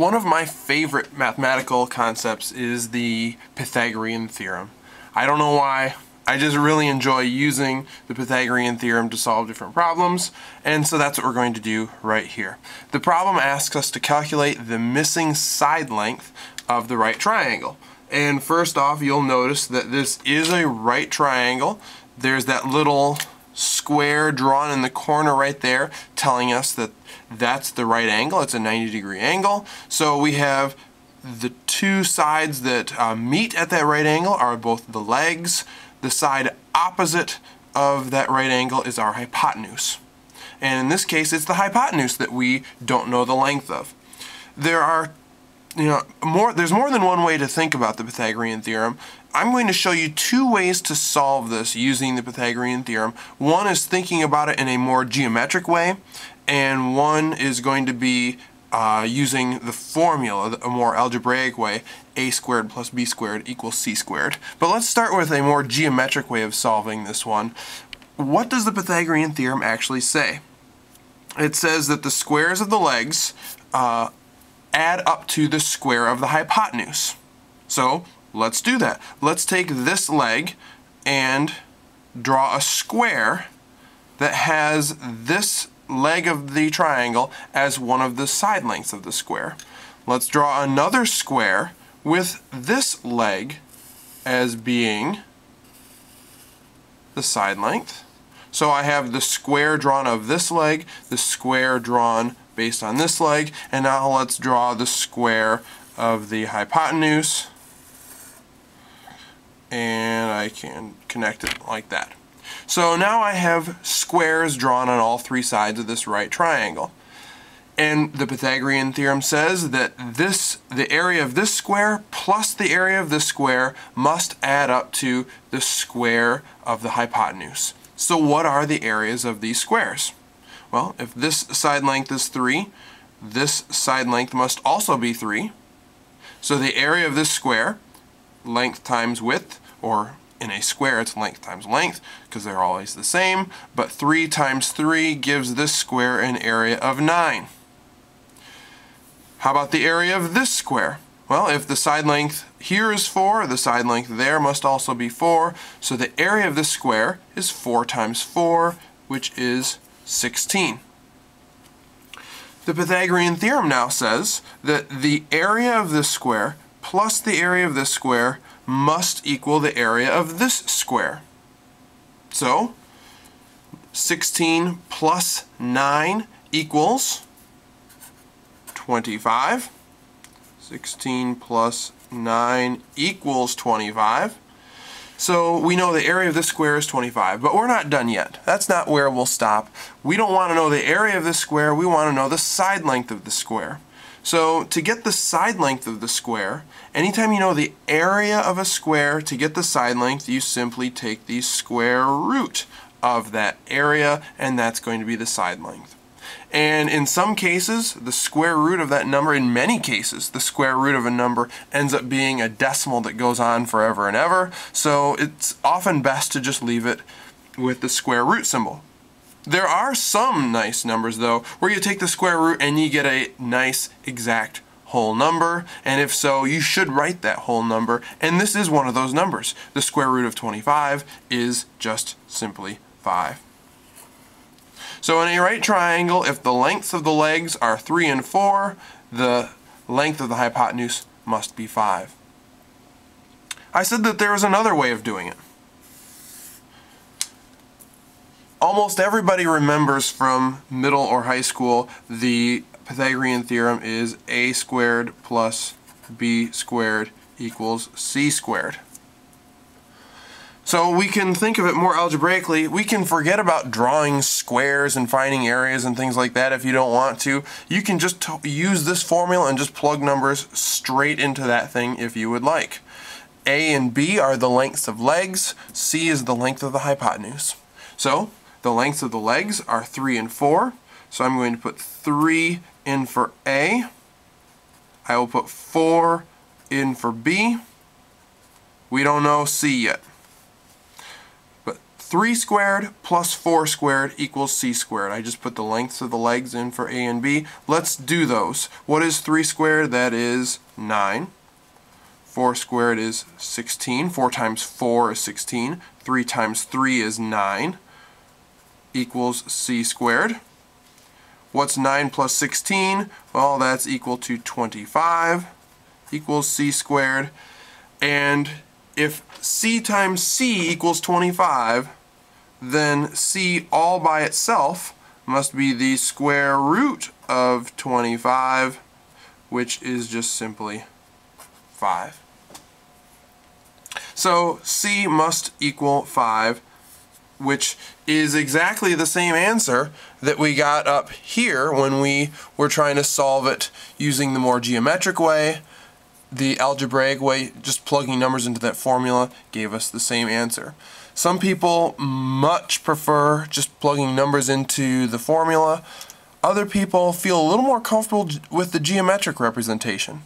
One of my favorite mathematical concepts is the Pythagorean theorem. I don't know why, I just really enjoy using the Pythagorean theorem to solve different problems, and so that's what we're going to do right here. The problem asks us to calculate the missing side length of the right triangle. And first off, you'll notice that this is a right triangle. There's that little square drawn in the corner right there telling us that that's the right angle. It's a 90 degree angle. So we have the two sides that uh, meet at that right angle are both the legs. The side opposite of that right angle is our hypotenuse. And in this case, it's the hypotenuse that we don't know the length of. There are you know, more, there's more than one way to think about the Pythagorean theorem. I'm going to show you two ways to solve this using the Pythagorean theorem. One is thinking about it in a more geometric way, and one is going to be uh, using the formula, a more algebraic way, a squared plus b squared equals c squared. But let's start with a more geometric way of solving this one. What does the Pythagorean theorem actually say? It says that the squares of the legs uh, add up to the square of the hypotenuse. So let's do that. Let's take this leg and draw a square that has this leg of the triangle as one of the side lengths of the square. Let's draw another square with this leg as being the side length. So I have the square drawn of this leg, the square drawn based on this leg, and now let's draw the square of the hypotenuse. And I can connect it like that. So now I have squares drawn on all three sides of this right triangle. And the Pythagorean theorem says that this, the area of this square plus the area of this square must add up to the square of the hypotenuse. So what are the areas of these squares? Well, if this side length is 3, this side length must also be 3. So the area of this square, length times width, or in a square it's length times length because they're always the same, but 3 times 3 gives this square an area of 9. How about the area of this square? Well, if the side length here is 4, the side length there must also be 4, so the area of this square is 4 times 4, which is 16. The Pythagorean theorem now says that the area of this square plus the area of this square must equal the area of this square. So, 16 plus 9 equals 25. 16 plus 9 equals 25. So we know the area of this square is 25, but we're not done yet. That's not where we'll stop. We don't want to know the area of this square, we want to know the side length of the square. So to get the side length of the square, anytime you know the area of a square, to get the side length, you simply take the square root of that area, and that's going to be the side length. And in some cases, the square root of that number, in many cases, the square root of a number ends up being a decimal that goes on forever and ever. So it's often best to just leave it with the square root symbol. There are some nice numbers though, where you take the square root and you get a nice exact whole number, and if so, you should write that whole number, and this is one of those numbers. The square root of 25 is just simply 5. So in a right triangle, if the lengths of the legs are 3 and 4, the length of the hypotenuse must be 5. I said that there was another way of doing it. Almost everybody remembers from middle or high school the Pythagorean theorem is a squared plus b squared equals c squared. So we can think of it more algebraically. We can forget about drawing squares and finding areas and things like that if you don't want to. You can just use this formula and just plug numbers straight into that thing if you would like. A and B are the lengths of legs. C is the length of the hypotenuse. So the lengths of the legs are 3 and 4. So I'm going to put 3 in for A. I will put 4 in for B. We don't know C yet. 3 squared plus 4 squared equals c squared. I just put the lengths of the legs in for a and b. Let's do those. What is 3 squared? That is 9. 4 squared is 16. 4 times 4 is 16. 3 times 3 is 9 equals c squared. What's 9 plus 16? Well, that's equal to 25 equals c squared. And if c times c equals 25, then c all by itself must be the square root of 25, which is just simply 5. So c must equal 5, which is exactly the same answer that we got up here when we were trying to solve it using the more geometric way. The algebraic way, just plugging numbers into that formula, gave us the same answer. Some people much prefer just plugging numbers into the formula. Other people feel a little more comfortable with the geometric representation.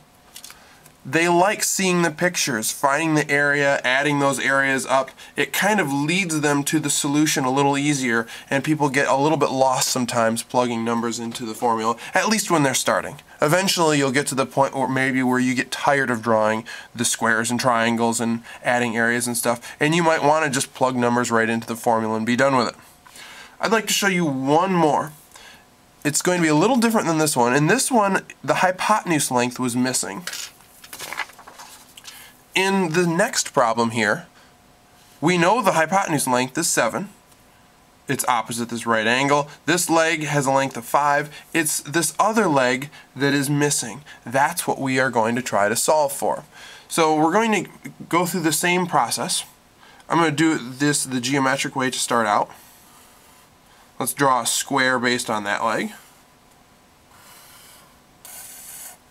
They like seeing the pictures, finding the area, adding those areas up. It kind of leads them to the solution a little easier, and people get a little bit lost sometimes plugging numbers into the formula, at least when they're starting. Eventually you'll get to the point where maybe where you get tired of drawing the squares and triangles and adding areas and stuff, and you might want to just plug numbers right into the formula and be done with it. I'd like to show you one more. It's going to be a little different than this one. In this one, the hypotenuse length was missing. In the next problem here, we know the hypotenuse length is 7. It's opposite this right angle. This leg has a length of 5. It's this other leg that is missing. That's what we are going to try to solve for. So we're going to go through the same process. I'm going to do this the geometric way to start out. Let's draw a square based on that leg.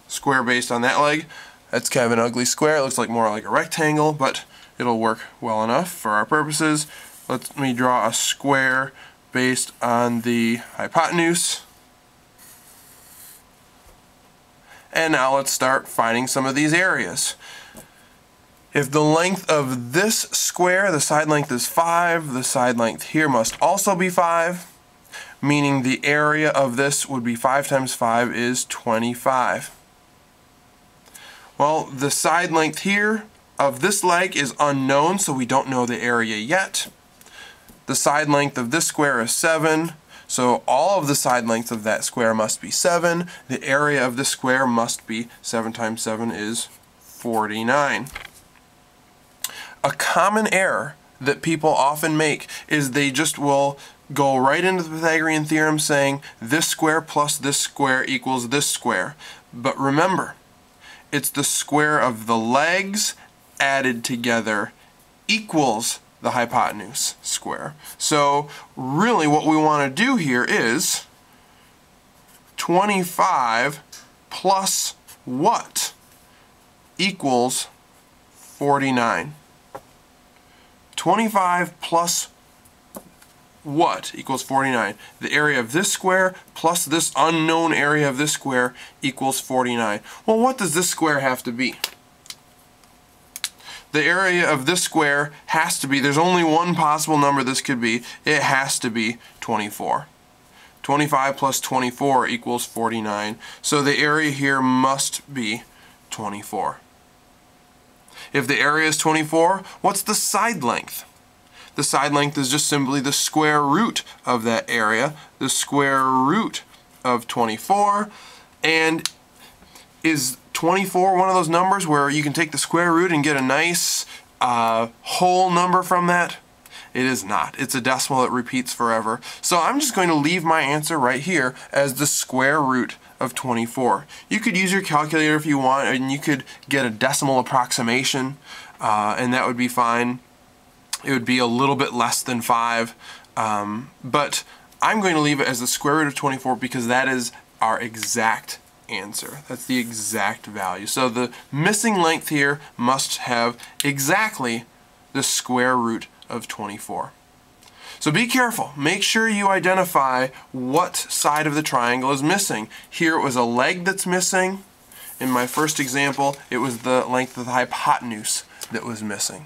Square based on that leg. That's kind of an ugly square. It looks like more like a rectangle, but it'll work well enough for our purposes. Let me draw a square based on the hypotenuse. And now let's start finding some of these areas. If the length of this square, the side length is 5, the side length here must also be 5, meaning the area of this would be 5 times 5 is 25. Well, the side length here of this leg is unknown, so we don't know the area yet. The side length of this square is 7, so all of the side lengths of that square must be 7. The area of this square must be 7 times 7 is 49. A common error that people often make is they just will go right into the Pythagorean theorem saying this square plus this square equals this square. But remember, it's the square of the legs added together equals the hypotenuse square. So really what we want to do here is 25 plus what equals 49. 25 plus what equals 49? The area of this square plus this unknown area of this square equals 49. Well, what does this square have to be? The area of this square has to be, there's only one possible number this could be, it has to be 24. 25 plus 24 equals 49. So the area here must be 24. If the area is 24, what's the side length? The side length is just simply the square root of that area, the square root of 24. And is 24 one of those numbers where you can take the square root and get a nice uh, whole number from that? It is not. It's a decimal that repeats forever. So I'm just going to leave my answer right here as the square root of 24. You could use your calculator if you want and you could get a decimal approximation uh, and that would be fine it would be a little bit less than 5. Um, but I'm going to leave it as the square root of 24 because that is our exact answer. That's the exact value. So the missing length here must have exactly the square root of 24. So be careful. Make sure you identify what side of the triangle is missing. Here it was a leg that's missing. In my first example, it was the length of the hypotenuse that was missing.